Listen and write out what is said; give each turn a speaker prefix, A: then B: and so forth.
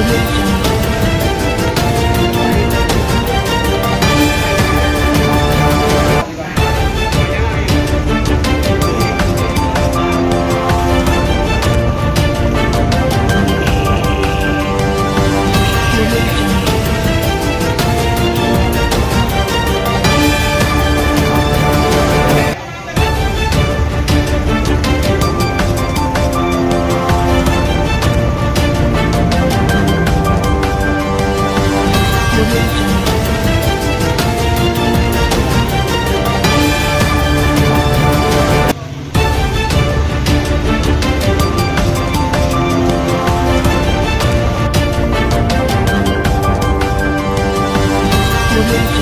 A: Absolute Audio Jungle.